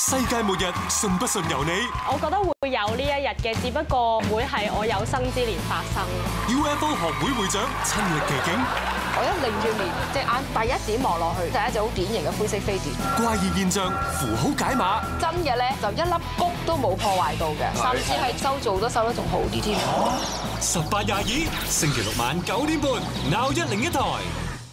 世界末日，信不信由你。我覺得會有呢一日嘅，只不過會係我有生之年發生。UFO 學會會長親歷其境，我一擰住面，隻眼第一點望落去，就係一隻好典型嘅灰色飛碟。怪異現象，符號解碼。真嘅咧，就一粒谷都冇破壞到嘅，甚至係收做都收得仲好啲添。十八廿二，星期六晚九點半鬧一零一台。